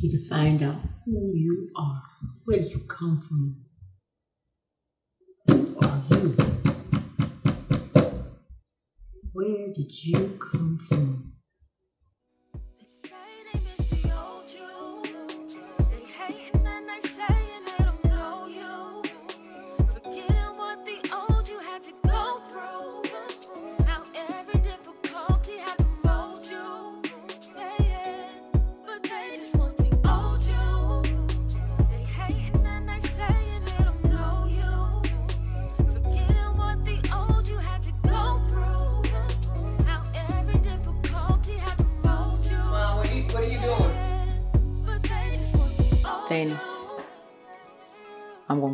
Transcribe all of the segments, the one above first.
need to find out who you are. Where did you come from? Who are you? Where did you come from?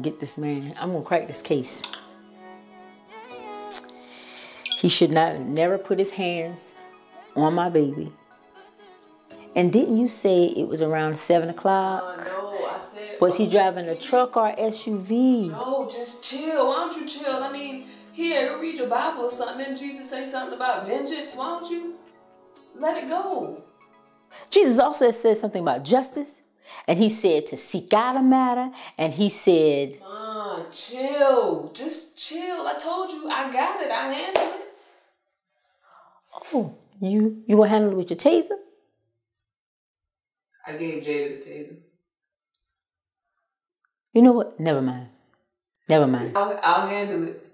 Get this man. I'm gonna crack this case. He should not never put his hands on my baby. And didn't you say it was around seven o'clock? Uh, no, I said. Was he driving a truck or SUV? No, just chill. Why don't you chill? I mean, here, read your Bible or something. Didn't Jesus say something about vengeance? Why don't you let it go? Jesus also said something about justice. And he said to seek out a matter. And he said, Ah, chill. Just chill. I told you, I got it. I handled it. Oh, you you gonna handle it with your taser? I gave Jada the taser. You know what? Never mind. Never mind. I'll, I'll handle it.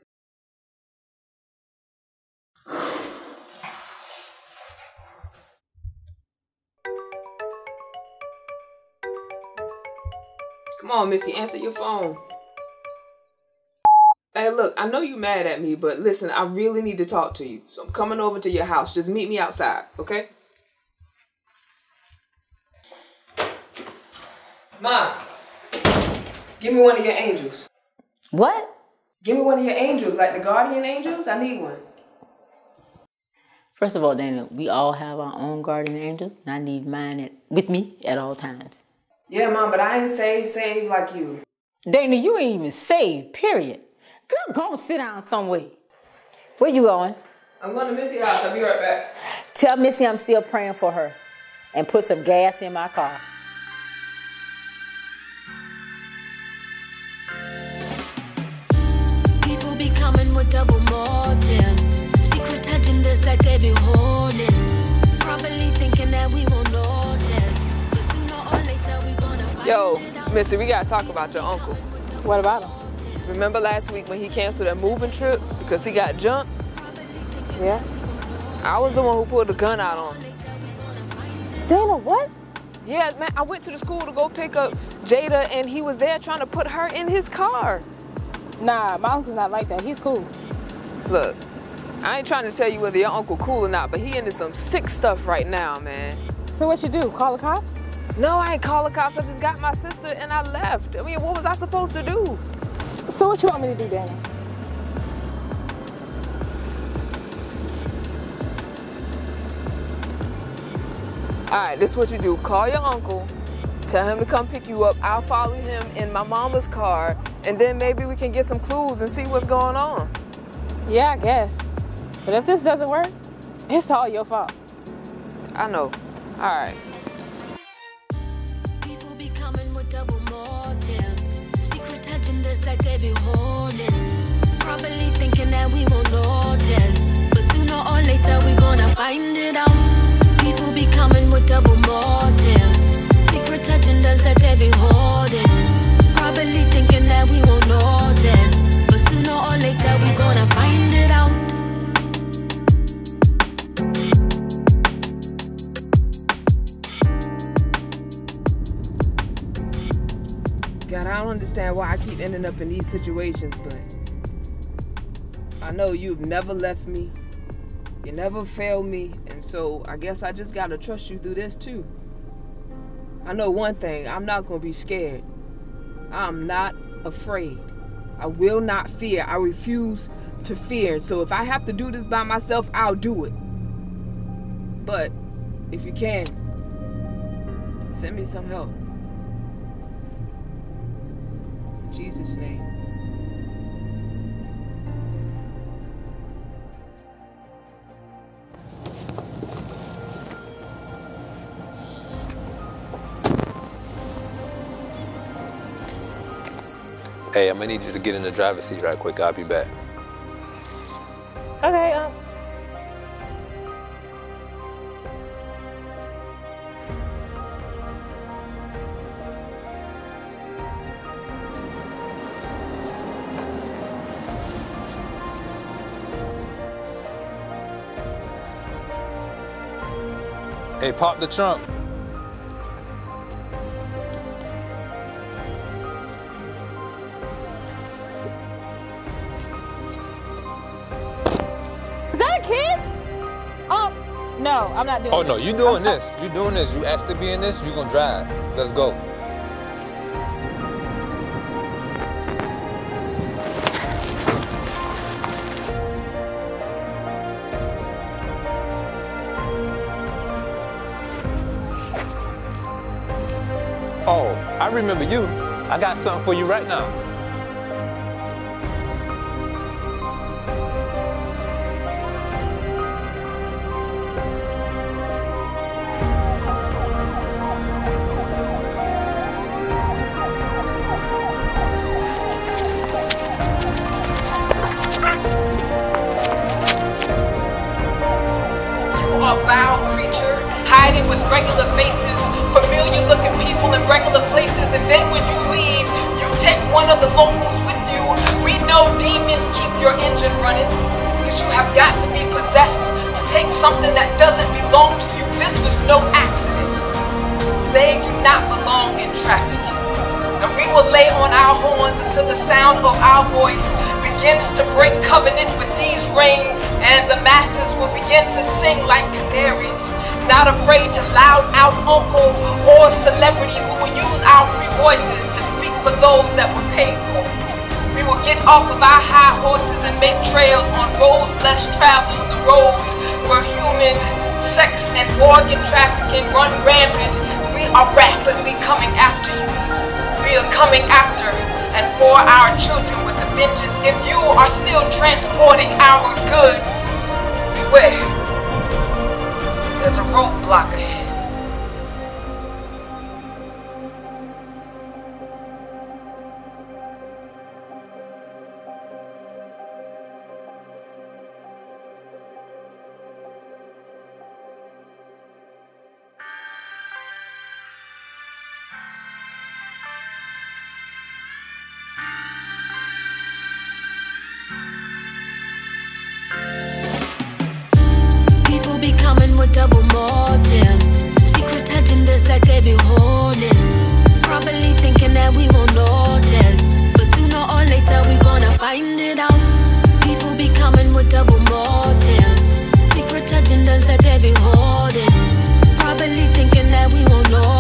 Come on, Missy, answer your phone. Hey, look, I know you're mad at me, but listen, I really need to talk to you. So I'm coming over to your house. Just meet me outside, okay? Mom, give me one of your angels. What? Give me one of your angels, like the guardian angels. I need one. First of all, Daniel, we all have our own guardian angels, and I need mine at, with me at all times. Yeah, mom, but I ain't saved, saved like you. Dana, you ain't even saved, period. Girl, go and sit down somewhere. Where you going? I'm going to Missy house. I'll be right back. Tell Missy I'm still praying for her. And put some gas in my car. People be coming with double motives. Secret agendas that they be holding. Yo. Missy, we got to talk about your uncle. What about him? Remember last week when he canceled that moving trip because he got jumped? Yeah. I was the one who pulled the gun out on him. Dana, what? Yeah, man, I went to the school to go pick up Jada, and he was there trying to put her in his car. Nah, my uncle's not like that. He's cool. Look, I ain't trying to tell you whether your uncle cool or not, but he into some sick stuff right now, man. So what you do? Call the cops? No, I ain't call the cops. I just got my sister and I left. I mean, what was I supposed to do? So what you want me to do, Danny? All right, this is what you do. Call your uncle, tell him to come pick you up. I'll follow him in my mama's car, and then maybe we can get some clues and see what's going on. Yeah, I guess. But if this doesn't work, it's all your fault. I know. All right. Agendas that they be holding. Probably thinking that we won't notice. But sooner or later we gonna find it out. People be God, I don't understand why I keep ending up in these situations, but I know you've never left me. You never failed me, and so I guess I just gotta trust you through this too. I know one thing, I'm not gonna be scared. I'm not afraid. I will not fear. I refuse to fear. So if I have to do this by myself, I'll do it. But if you can, send me some help. Jesus' name. Hey, I'm gonna need you to get in the driver's seat right quick. I'll be back. Okay, um, Hey, pop the trunk. Is that a kid? Oh, no, I'm not doing Oh it. no, you doing this. You doing this. You asked to be in this, you gonna drive. Let's go. Remember you. I got something for you right now. The locals with you. We know demons keep your engine running, because you have got to be possessed to take something that doesn't belong to you. This was no accident. They do not belong in traffic. And we will lay on our horns until the sound of our voice begins to break covenant with these reins, and the masses will begin to sing like canaries, not afraid to loud out uncle or celebrity who will use our free voices for those that were paid for. We will get off of our high horses and make trails on roads less traveled, the roads where human sex and organ trafficking run rampant. We are rapidly coming after you. We are coming after and for our children with a vengeance. If you are still transporting thinking that we won't know.